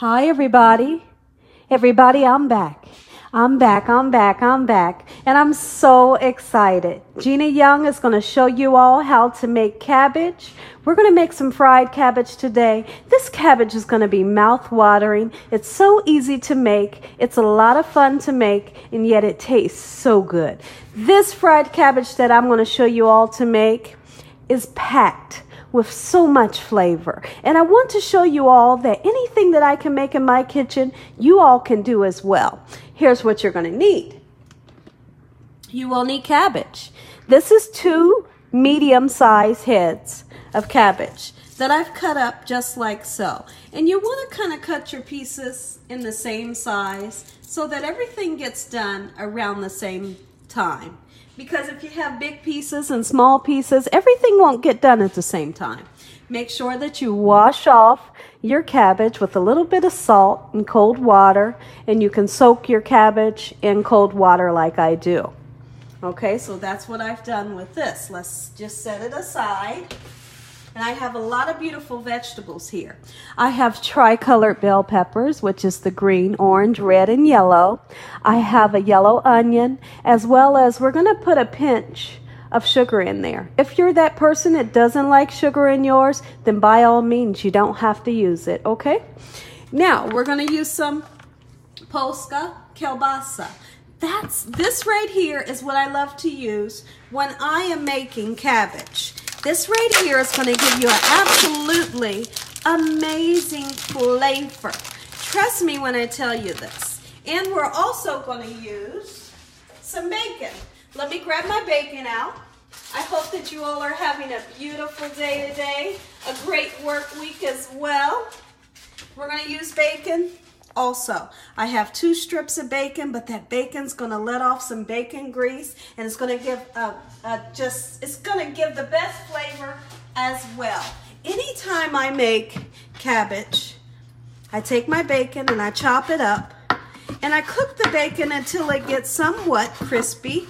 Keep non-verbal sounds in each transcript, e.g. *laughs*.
Hi, everybody. Everybody, I'm back. I'm back, I'm back, I'm back. And I'm so excited. Gina Young is going to show you all how to make cabbage. We're going to make some fried cabbage today. This cabbage is going to be mouth-watering. It's so easy to make. It's a lot of fun to make, and yet it tastes so good. This fried cabbage that I'm going to show you all to make is packed with so much flavor. And I want to show you all that anything that I can make in my kitchen, you all can do as well. Here's what you're going to need. You will need cabbage. This is two medium-sized heads of cabbage that I've cut up just like so. And you want to kind of cut your pieces in the same size so that everything gets done around the same time. Because if you have big pieces and small pieces, everything won't get done at the same time. Make sure that you wash off your cabbage with a little bit of salt and cold water, and you can soak your cabbage in cold water like I do. Okay, so that's what I've done with this. Let's just set it aside. And I have a lot of beautiful vegetables here. I have tricolored bell peppers, which is the green, orange, red, and yellow. I have a yellow onion, as well as we're going to put a pinch of sugar in there. If you're that person that doesn't like sugar in yours, then by all means, you don't have to use it, okay? Now, we're going to use some Polska kielbasa. That's, this right here is what I love to use when I am making cabbage. This right here is going to give you an absolutely amazing flavor. Trust me when I tell you this. And we're also going to use some bacon. Let me grab my bacon out. I hope that you all are having a beautiful day today, a great work week as well. We're going to use bacon also. I have two strips of bacon, but that bacon's gonna let off some bacon grease and it's gonna give a, a just, it's gonna give the best flavor as well. Anytime I make cabbage, I take my bacon and I chop it up and I cook the bacon until it gets somewhat crispy.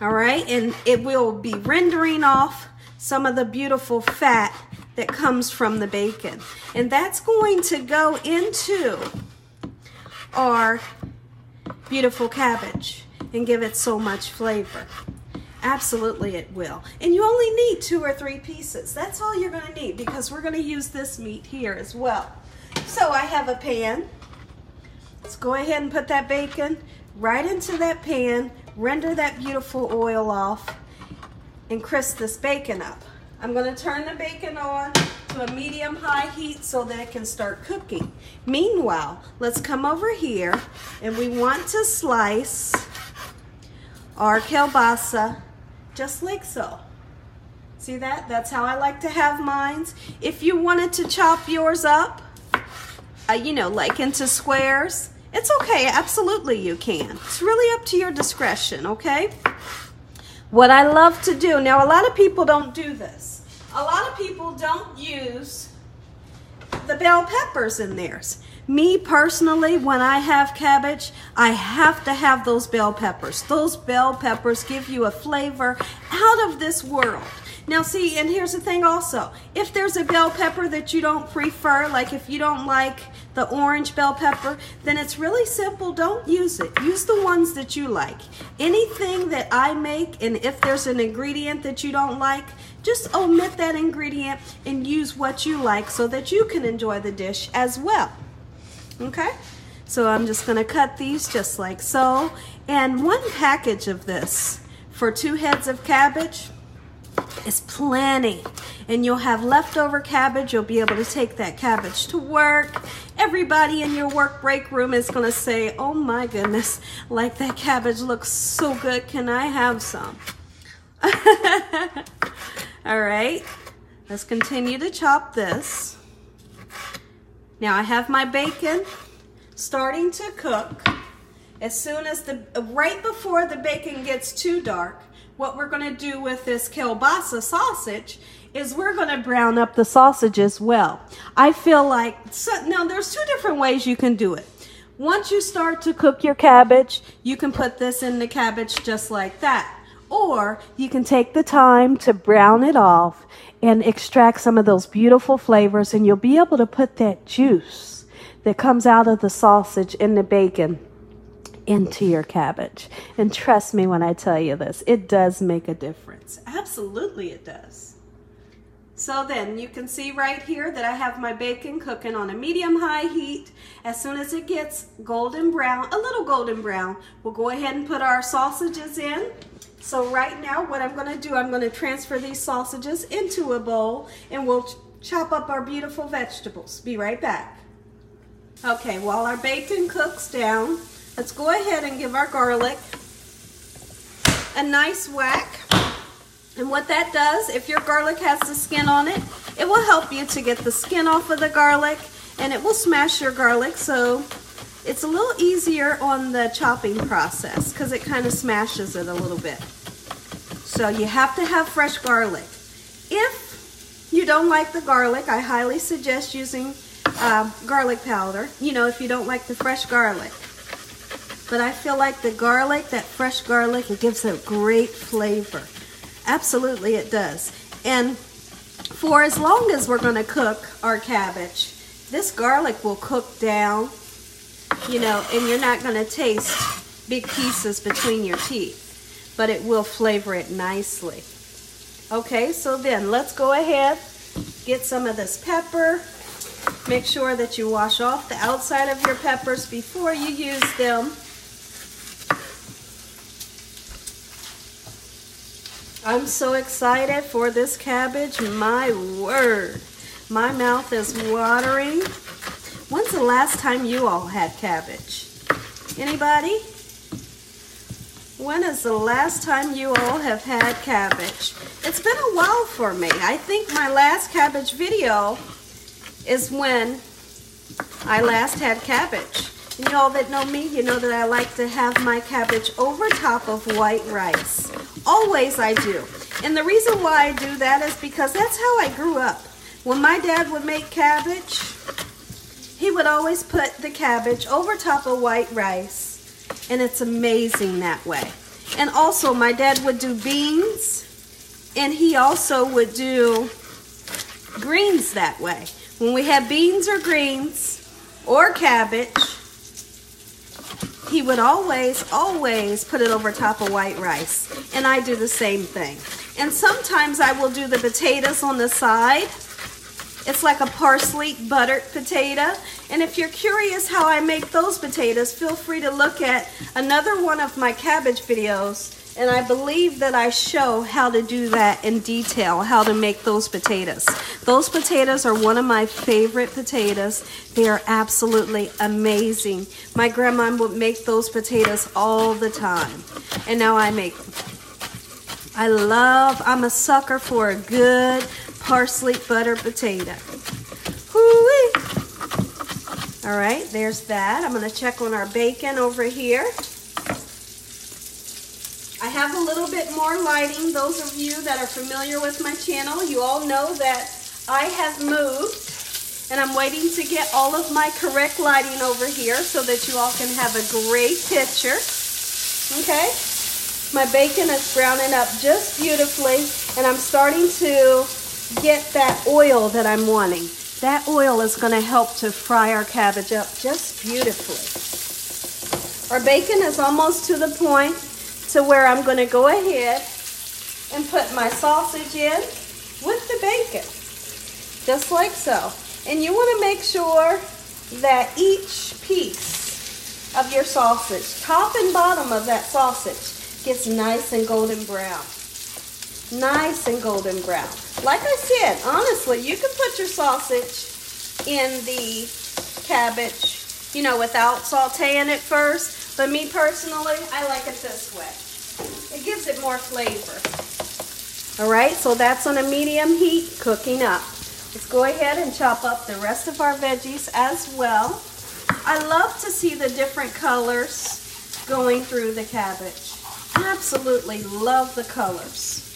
All right, and it will be rendering off some of the beautiful fat that comes from the bacon. And that's going to go into our beautiful cabbage and give it so much flavor. Absolutely it will. And you only need two or three pieces. That's all you're going to need because we're going to use this meat here as well. So I have a pan. Let's go ahead and put that bacon right into that pan. Render that beautiful oil off and crisp this bacon up. I'm going to turn the bacon on to a medium-high heat so that it can start cooking. Meanwhile, let's come over here and we want to slice our kielbasa just like so. See that? That's how I like to have mine. If you wanted to chop yours up, uh, you know, like into squares, it's okay. Absolutely you can. It's really up to your discretion, okay? What I love to do, now a lot of people don't do this a lot of people don't use the bell peppers in theirs. Me personally, when I have cabbage, I have to have those bell peppers. Those bell peppers give you a flavor out of this world. Now see, and here's the thing also, if there's a bell pepper that you don't prefer, like if you don't like the orange bell pepper, then it's really simple, don't use it. Use the ones that you like. Anything that I make, and if there's an ingredient that you don't like, just omit that ingredient and use what you like so that you can enjoy the dish as well. Okay? So I'm just gonna cut these just like so. And one package of this for two heads of cabbage, is plenty. And you'll have leftover cabbage. You'll be able to take that cabbage to work. Everybody in your work break room is to say, oh my goodness, like that cabbage looks so good. Can I have some? *laughs* All right, let's continue to chop this. Now I have my bacon starting to cook. As soon as the, right before the bacon gets too dark, what we're going to do with this kielbasa sausage is we're going to brown up the sausage as well. I feel like, so, now there's two different ways you can do it. Once you start to cook your cabbage, you can put this in the cabbage just like that. Or you can take the time to brown it off and extract some of those beautiful flavors, and you'll be able to put that juice that comes out of the sausage and the bacon into your cabbage. And trust me when I tell you this, it does make a difference. Absolutely, it does. So then you can see right here that I have my bacon cooking on a medium high heat. As soon as it gets golden brown, a little golden brown, we'll go ahead and put our sausages in. So right now what I'm gonna do, I'm gonna transfer these sausages into a bowl and we'll ch chop up our beautiful vegetables. Be right back. Okay, while our bacon cooks down, let's go ahead and give our garlic a nice whack. And what that does, if your garlic has the skin on it, it will help you to get the skin off of the garlic and it will smash your garlic so it's a little easier on the chopping process because it kind of smashes it a little bit. So you have to have fresh garlic. If you don't like the garlic, I highly suggest using uh, garlic powder, you know, if you don't like the fresh garlic. But I feel like the garlic, that fresh garlic, it gives a great flavor. Absolutely it does. And for as long as we're going to cook our cabbage, this garlic will cook down, you know, and you're not going to taste big pieces between your teeth, but it will flavor it nicely. Okay, so then let's go ahead, get some of this pepper. Make sure that you wash off the outside of your peppers before you use them. I'm so excited for this cabbage. My word. My mouth is watering. When's the last time you all had cabbage? Anybody? When is the last time you all have had cabbage? It's been a while for me. I think my last cabbage video is when I last had cabbage. And y'all that know me, you know that I like to have my cabbage over top of white rice. Always I do. And the reason why I do that is because that's how I grew up. When my dad would make cabbage, he would always put the cabbage over top of white rice. And it's amazing that way. And also my dad would do beans and he also would do greens that way. When we had beans or greens or cabbage, he would always, always put it over top of white rice. And I do the same thing. And sometimes I will do the potatoes on the side. It's like a parsley buttered potato. And if you're curious how I make those potatoes, feel free to look at another one of my cabbage videos and I believe that I show how to do that in detail, how to make those potatoes. Those potatoes are one of my favorite potatoes. They are absolutely amazing. My grandma would make those potatoes all the time. And now I make them. I love, I'm a sucker for a good parsley butter potato. All right, there's that. I'm gonna check on our bacon over here. I have a little bit more lighting. Those of you that are familiar with my channel, you all know that I have moved and I'm waiting to get all of my correct lighting over here so that you all can have a great picture. Okay? My bacon is browning up just beautifully and I'm starting to get that oil that I'm wanting. That oil is going to help to fry our cabbage up just beautifully. Our bacon is almost to the point to where I'm going to go ahead and put my sausage in with the bacon, just like so. And you want to make sure that each piece of your sausage, top and bottom of that sausage, gets nice and golden brown. Nice and golden brown. Like I said, honestly, you can put your sausage in the cabbage, you know, without sauteing it first. But me personally, I like it this way. It gives it more flavor. All right, so that's on a medium heat, cooking up. Let's go ahead and chop up the rest of our veggies as well. I love to see the different colors going through the cabbage. Absolutely love the colors.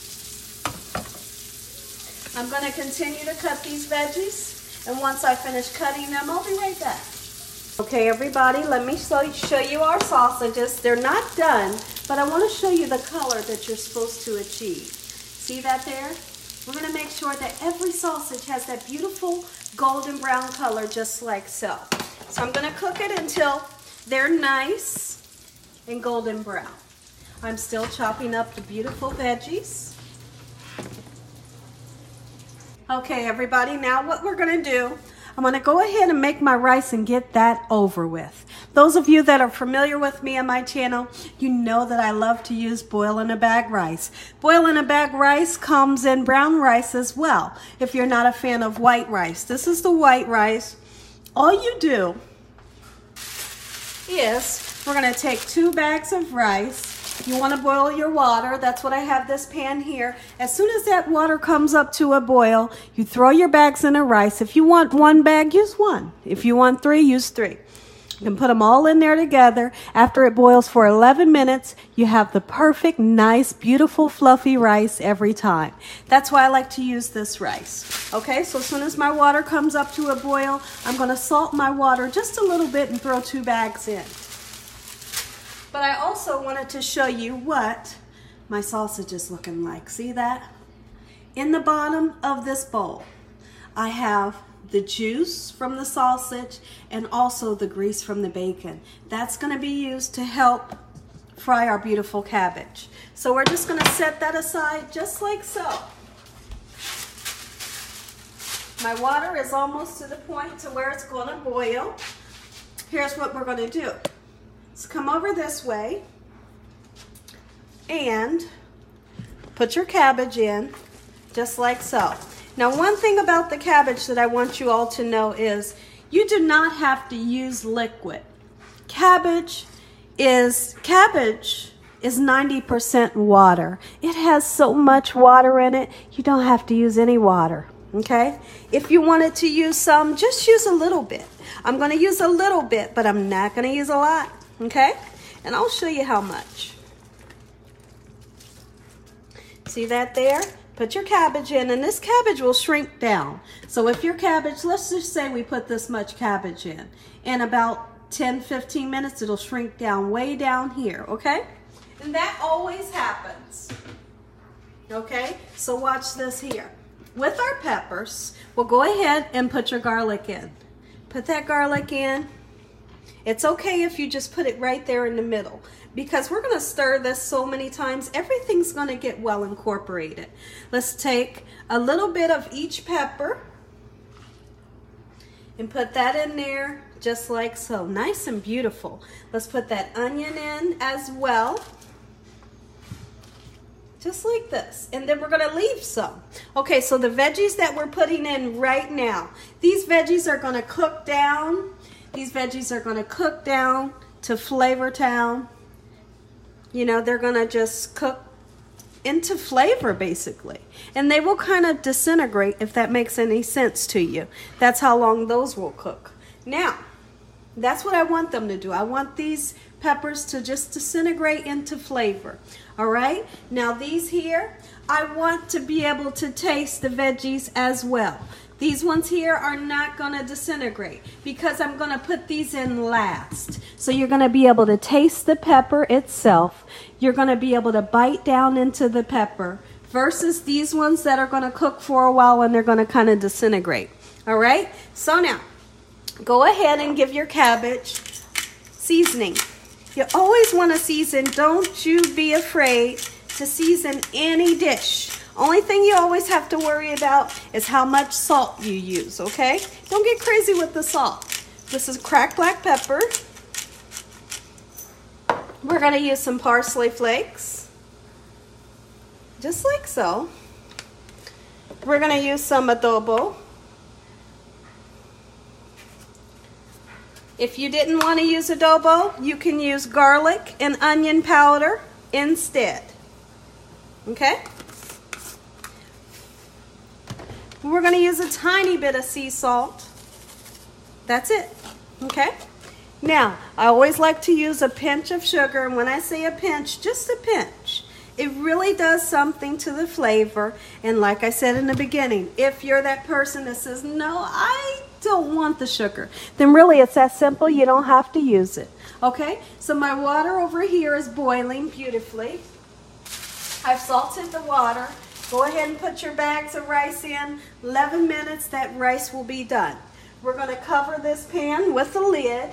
I'm going to continue to cut these veggies, and once I finish cutting them, I'll be right back. Okay, everybody, let me show you our sausages. They're not done, but I want to show you the color that you're supposed to achieve. See that there? We're going to make sure that every sausage has that beautiful golden brown color just like so. So I'm going to cook it until they're nice and golden brown. I'm still chopping up the beautiful veggies. Okay, everybody, now what we're gonna do, I'm gonna go ahead and make my rice and get that over with. Those of you that are familiar with me on my channel, you know that I love to use boil in a bag rice. Boil in a bag rice comes in brown rice as well, if you're not a fan of white rice. This is the white rice. All you do is, we're gonna take two bags of rice, you want to boil your water. That's what I have this pan here. As soon as that water comes up to a boil, you throw your bags in the rice. If you want one bag, use one. If you want three, use three. You can put them all in there together. After it boils for 11 minutes, you have the perfect, nice, beautiful, fluffy rice every time. That's why I like to use this rice. Okay, so as soon as my water comes up to a boil, I'm going to salt my water just a little bit and throw two bags in. But I also wanted to show you what my sausage is looking like. See that? In the bottom of this bowl, I have the juice from the sausage and also the grease from the bacon. That's going to be used to help fry our beautiful cabbage. So we're just going to set that aside just like so. My water is almost to the point to where it's going to boil. Here's what we're going to do. Come over this way and put your cabbage in just like so. Now one thing about the cabbage that I want you all to know is you do not have to use liquid. Cabbage is cabbage is 90% water. It has so much water in it, you don't have to use any water, okay? If you wanted to use some, just use a little bit. I'm going to use a little bit, but I'm not going to use a lot okay? And I'll show you how much. See that there? Put your cabbage in, and this cabbage will shrink down. So if your cabbage, let's just say we put this much cabbage in, in about 10, 15 minutes, it'll shrink down way down here, okay? And that always happens, okay? So watch this here. With our peppers, we'll go ahead and put your garlic in. Put that garlic in. It's okay if you just put it right there in the middle because we're going to stir this so many times, everything's going to get well incorporated. Let's take a little bit of each pepper and put that in there just like so. Nice and beautiful. Let's put that onion in as well. Just like this. And then we're going to leave some. Okay, so the veggies that we're putting in right now, these veggies are going to cook down these veggies are going to cook down to Flavor Town. You know, they're going to just cook into flavor basically. And they will kind of disintegrate if that makes any sense to you. That's how long those will cook. Now, that's what I want them to do. I want these peppers to just disintegrate into flavor. All right? Now these here, I want to be able to taste the veggies as well. These ones here are not going to disintegrate because I'm going to put these in last. So you're going to be able to taste the pepper itself. You're going to be able to bite down into the pepper versus these ones that are going to cook for a while and they're going to kind of disintegrate. All right? So now, go ahead and give your cabbage seasoning. You always want to season. Don't you be afraid to season any dish. Only thing you always have to worry about is how much salt you use, okay? Don't get crazy with the salt. This is cracked black pepper. We're gonna use some parsley flakes, just like so. We're gonna use some adobo. If you didn't want to use adobo, you can use garlic and onion powder instead. Okay? We're going to use a tiny bit of sea salt. That's it. Okay? Now, I always like to use a pinch of sugar, and when I say a pinch, just a pinch. It really does something to the flavor, and like I said in the beginning, if you're that person that says, no, I don't want the sugar, then really it's that simple. You don't have to use it. Okay, so my water over here is boiling beautifully. I've salted the water. Go ahead and put your bags of rice in. 11 minutes, that rice will be done. We're going to cover this pan with a lid.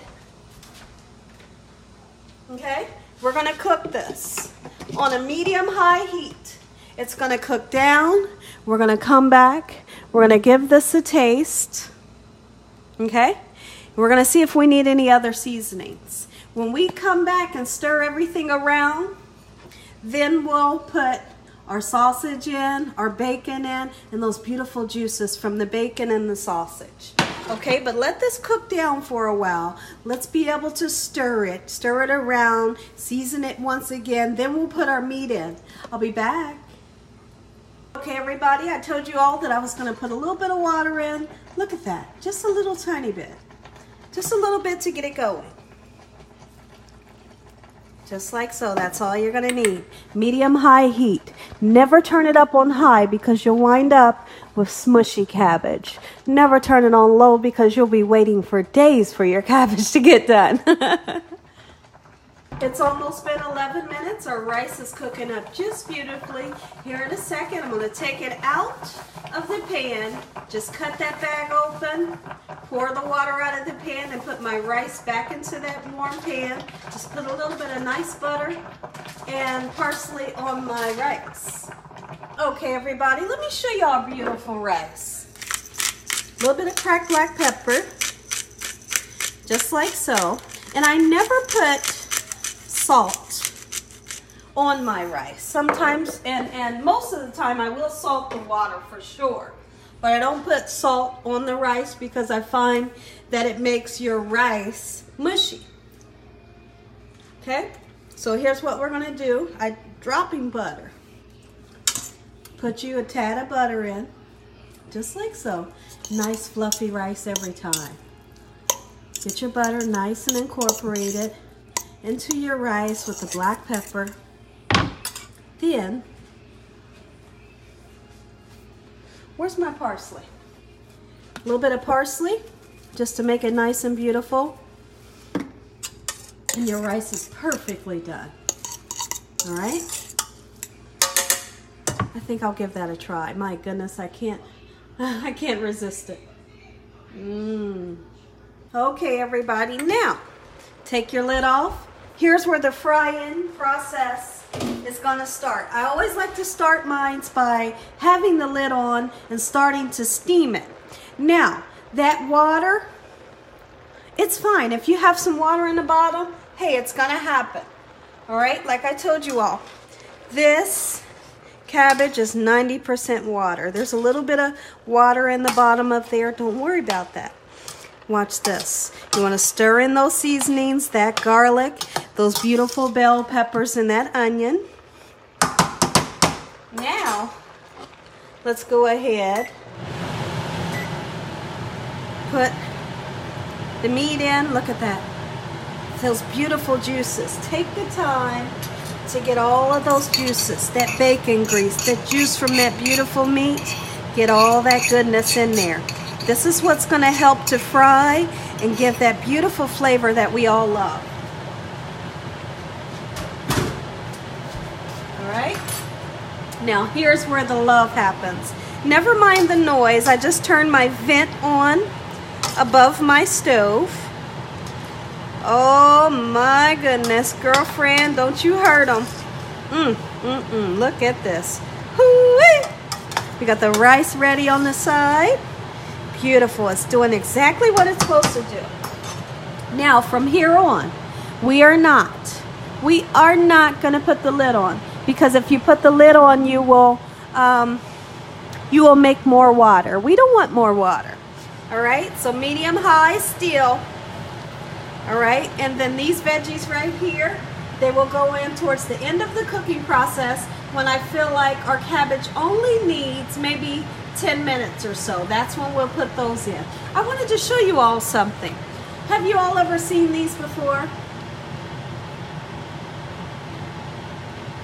Okay, we're going to cook this on a medium-high heat. It's going to cook down. We're going to come back. We're going to give this a taste. Okay, we're going to see if we need any other seasonings. When we come back and stir everything around, then we'll put our sausage in, our bacon in, and those beautiful juices from the bacon and the sausage. Okay, but let this cook down for a while. Let's be able to stir it, stir it around, season it once again, then we'll put our meat in. I'll be back. Okay, everybody, I told you all that I was going to put a little bit of water in. Look at that, just a little tiny bit. Just a little bit to get it going. Just like so, that's all you're gonna need. Medium-high heat. Never turn it up on high because you'll wind up with smushy cabbage. Never turn it on low because you'll be waiting for days for your *laughs* cabbage to get done. *laughs* It's almost been 11 minutes. Our rice is cooking up just beautifully. Here in a second, I'm going to take it out of the pan. Just cut that bag open, pour the water out of the pan, and put my rice back into that warm pan. Just put a little bit of nice butter and parsley on my rice. Okay, everybody, let me show you all beautiful rice. A little bit of cracked black pepper, just like so. And I never put salt on my rice. Sometimes, and, and most of the time, I will salt the water for sure. But I don't put salt on the rice because I find that it makes your rice mushy. Okay? So here's what we're going to do. I dropping butter. Put you a tad of butter in. Just like so. Nice fluffy rice every time. Get your butter nice and incorporated into your rice with the black pepper. Then, where's my parsley? A little bit of parsley, just to make it nice and beautiful. And your rice is perfectly done. All right? I think I'll give that a try. My goodness, I can't, *laughs* I can't resist it. Mmm. Okay, everybody. Now, take your lid off Here's where the frying process is going to start. I always like to start mine by having the lid on and starting to steam it. Now, that water, it's fine. If you have some water in the bottom, hey, it's going to happen. All right, like I told you all, this cabbage is 90% water. There's a little bit of water in the bottom of there. Don't worry about that. Watch this. You want to stir in those seasonings, that garlic, those beautiful bell peppers, and that onion. Now, let's go ahead. Put the meat in. Look at that. Those beautiful juices. Take the time to get all of those juices, that bacon grease, that juice from that beautiful meat. Get all that goodness in there. This is what's going to help to fry and give that beautiful flavor that we all love. All right? Now here's where the love happens. Never mind the noise. I just turned my vent on above my stove. Oh my goodness, girlfriend, don't you hurt them. Mm, mm, mm, look at this. Hoo-wee. We got the rice ready on the side beautiful. It's doing exactly what it's supposed to do. Now, from here on, we are not, we are not going to put the lid on because if you put the lid on, you will, um, you will make more water. We don't want more water. All right, so medium high still. All right, and then these veggies right here, they will go in towards the end of the cooking process when I feel like our cabbage only needs maybe 10 minutes or so. That's when we'll put those in. I wanted to show you all something. Have you all ever seen these before?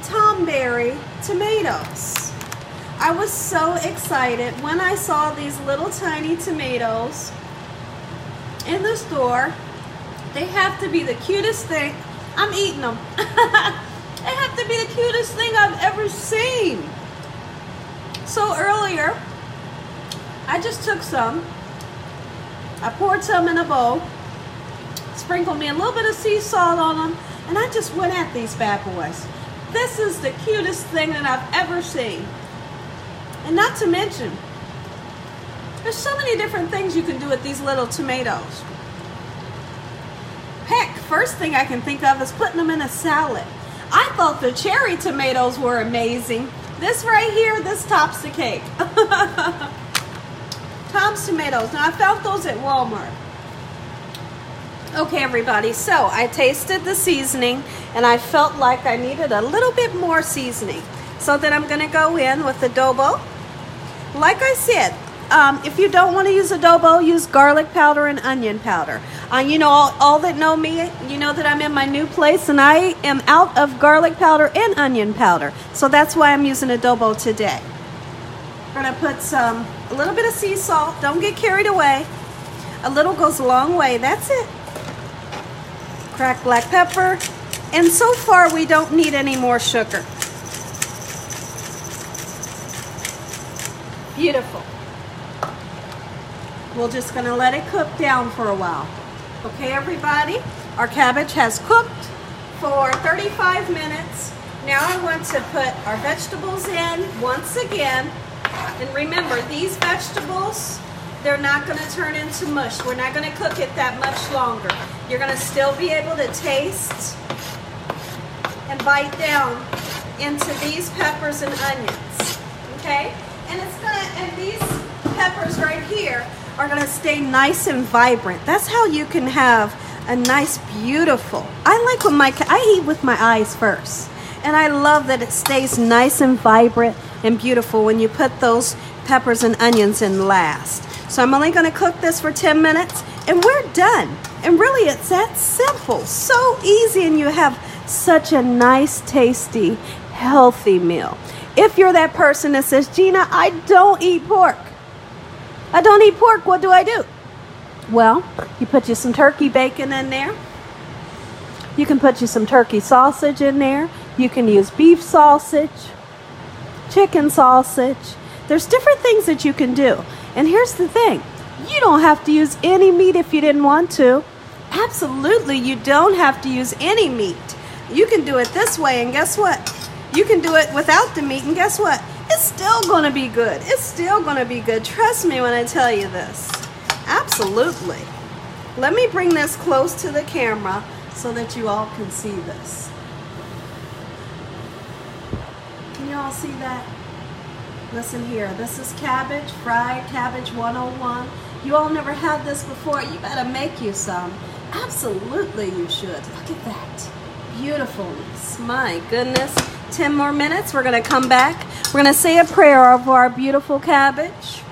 Tomberry tomatoes. I was so excited when I saw these little tiny tomatoes in the store. They have to be the cutest thing. I'm eating them. *laughs* they have to be the cutest thing I've ever seen. So earlier, I just took some. I poured some in a bowl, sprinkled me a little bit of sea salt on them, and I just went at these bad boys. This is the cutest thing that I've ever seen. And not to mention, there's so many different things you can do with these little tomatoes. Heck, first thing I can think of is putting them in a salad. I thought the cherry tomatoes were amazing. This right here, this tops the cake. *laughs* Tom's tomatoes. Now I found those at Walmart. Okay, everybody, so I tasted the seasoning and I felt like I needed a little bit more seasoning. So then I'm gonna go in with adobo. Like I said, um, if you don't want to use adobo, use garlic powder and onion powder. Uh, you know, all, all, that know me, you know that I'm in my new place and I am out of garlic powder and onion powder. So that's why I'm using adobo today. I'm going to put some, a little bit of sea salt. Don't get carried away. A little goes a long way. That's it. Cracked black pepper. And so far, we don't need any more sugar. Beautiful. We're just gonna let it cook down for a while. Okay, everybody? Our cabbage has cooked for 35 minutes. Now I want to put our vegetables in once again. And remember, these vegetables, they're not gonna turn into mush. We're not gonna cook it that much longer. You're gonna still be able to taste and bite down into these peppers and onions, okay? And it's gonna, and these peppers right here are gonna stay nice and vibrant. That's how you can have a nice, beautiful. I like when my, I eat with my eyes first. And I love that it stays nice and vibrant and beautiful when you put those peppers and onions in last. So I'm only gonna cook this for 10 minutes and we're done. And really it's that simple, so easy and you have such a nice, tasty, healthy meal. If you're that person that says, Gina, I don't eat pork. I don't eat pork. What do I do? Well, you put you some turkey bacon in there. You can put you some turkey sausage in there. You can use beef sausage, chicken sausage. There's different things that you can do. And here's the thing. You don't have to use any meat if you didn't want to. Absolutely, you don't have to use any meat. You can do it this way, and guess what? You can do it without the meat, and guess what? It's still going to be good. It's still going to be good. Trust me when I tell you this. Absolutely. Let me bring this close to the camera so that you all can see this. Can you all see that? Listen here. This is cabbage, fried cabbage 101. You all never had this before. You better make you some. Absolutely you should. Look at that. Beautifulness. My goodness. 10 more minutes. We're to come back. We're to say a prayer over our beautiful cabbage.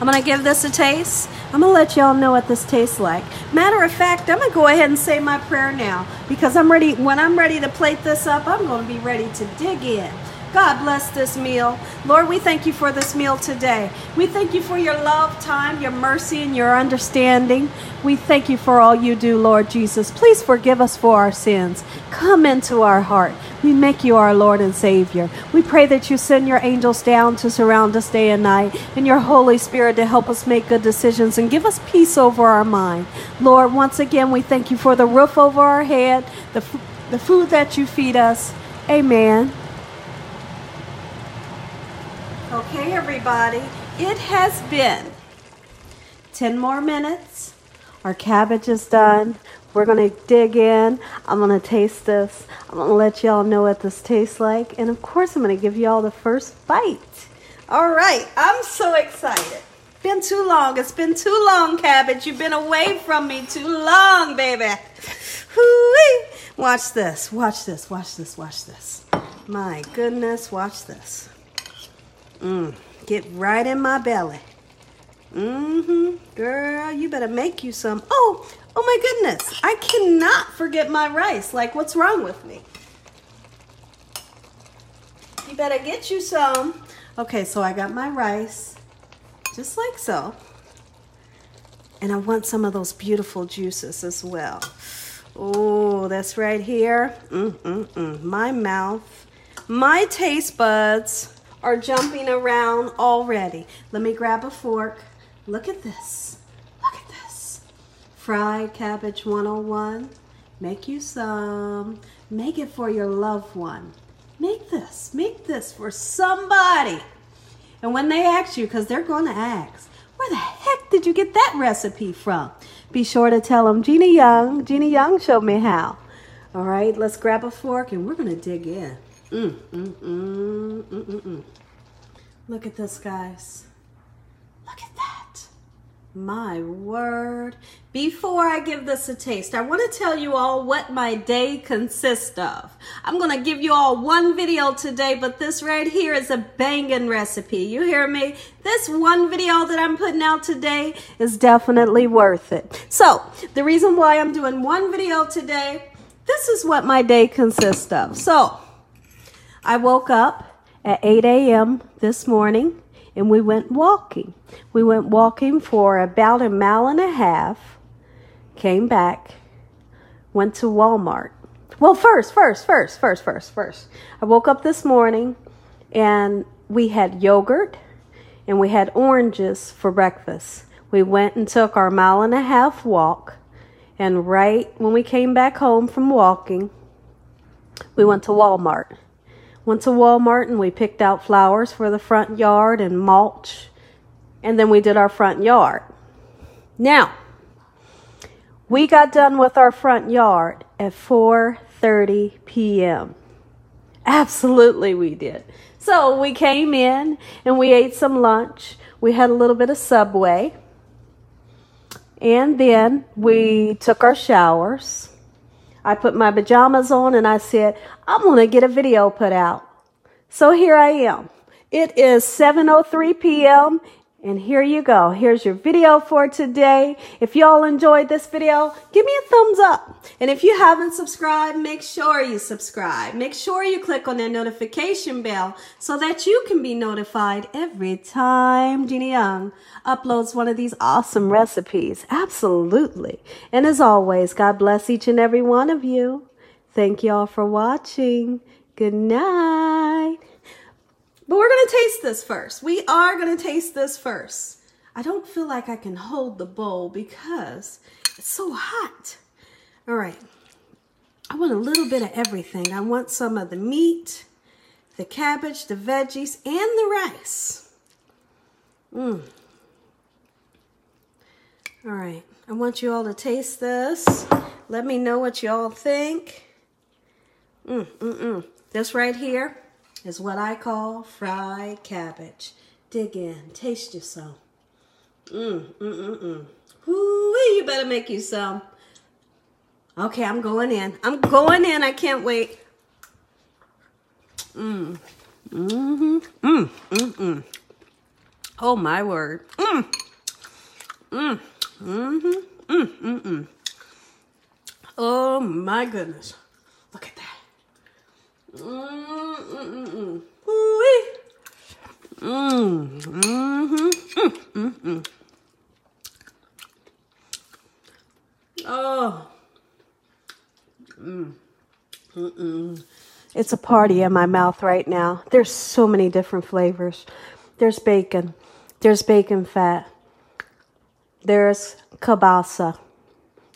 I'm to give this a taste. I'm going to let y'all know what this tastes like. Matter of fact, I'm going to go ahead and say my prayer now because I'm ready. When I'm ready to plate this up, I'm going to be ready to dig in. God bless this meal. Lord, we thank you for this meal today. We thank you for your love, time, your mercy, and your understanding. We thank you for all you do, Lord Jesus. Please forgive us for our sins. Come into our heart. We make you our Lord and Savior. We pray that you send your angels down to surround us day and night, and your Holy Spirit to help us make good decisions and give us peace over our mind. Lord, once again, we thank you for the roof over our head, the, the food that you feed us. Amen. Okay, everybody, it has been 10 more minutes. Our cabbage is done. We're going to dig in. I'm going to taste this. I'm going to let y'all know what this tastes like. And of course, I'm going to give y'all the first bite. All right, I'm so excited. Been too long. It's been too long, cabbage. You've been away from me too long, baby. Hoo-wee. Watch this. Watch this. Watch this. Watch this. My goodness, watch this. Mmm, get right in my belly. Mm-hmm. Girl, you better make you some. Oh, oh my goodness. I cannot forget my rice. Like, what's wrong with me? You better get you some. Okay, so I got my rice. Just like so. And I want some of those beautiful juices as well. Oh, that's right here. Mm, mm, mm. My mouth, my taste buds are jumping around already. Let me grab a fork. Look at this. Look at this. Fried cabbage 101. Make you some. Make it for your loved one. Make this. Make this for somebody. And when they ask you, because they're going to ask, where the heck did you get that recipe from? Be sure to tell them Gina Young. Gina Young showed me how. All right, let's grab a fork and we're going to dig in. Mm, mm, mm, mm, mm, mm. Look at this, guys. Look at that. My word. Before I give this a taste, I want to tell you all what my day consists of. I'm going to give you all one video today, but this right here is a banging recipe. You hear me? This one video that I'm putting out today is definitely worth it. So, the reason why I'm doing one video today, this is what my day consists of. So, I woke up at 8 a.m. this morning and we went walking. We went walking for about a mile and a half, came back, went to Walmart. Well, first, first, first, first, first, first. I woke up this morning and we had yogurt and we had oranges for breakfast. We went and took our mile and a half walk. And right when we came back home from walking, we went to Walmart. Went to Walmart and we picked out flowers for the front yard and mulch. And then we did our front yard. Now, we got done with our front yard at 4:30 p.m. Absolutely we did. So, we came in and we ate some lunch. We had a little bit of Subway. And then we took our showers. I put my pajamas on and I said, I'm going to get a video put out. So here I am. It is 7.03 p.m. And here you go. Here's your video for today. If y'all enjoyed this video, give me a thumbs up. And if you haven't subscribed, make sure you subscribe. Make sure you click on that notification bell so that you can be notified every time Gina Young uploads one of these awesome recipes. Absolutely. And as always, God bless each and every one of you. Thank y'all for watching. Good night. But we're going to taste this first. We are going to taste this first. I don't feel like I can hold the bowl because it's so hot. All right. I want a little bit of everything. I want some of the meat, the cabbage, the veggies, and the rice. Mmm. All right. I want you all to taste this. Let me know what you all think. Mmm, mmm. This right here is what I call fried cabbage. Dig in, taste you some. Mmm, mmm, mmm, mmm. Ooh, you better make you some. Okay, I'm going in. I'm going in. I can't wait. Mmm. Mm-hmm. Mmm. Mm-mm. Oh, my word. Mmm. Mmm. Mm-hmm. Mmm. Mm-mm. Oh, my goodness. At that. Mm, mm, mm, mm. Mm, mm, mm, Oh. Mm. Mm-mm. It's a party in my mouth right now. There's so many different flavors. There's bacon. There's bacon fat. There's kielbasa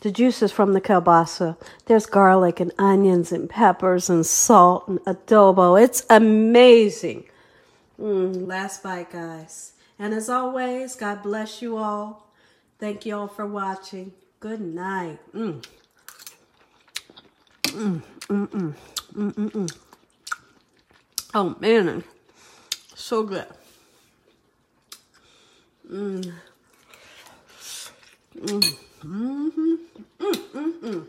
the juices from the kielbasa. There's garlic and onions and peppers and salt and adobo. It's amazing. Mm, last bite, guys. And as always, God bless you all. Thank you all for watching. Good night. Mm. Mm, mm, mm, mm, mm, mm. Oh, man. So good. Mm. Mm-hmm. Mm-mm-mm.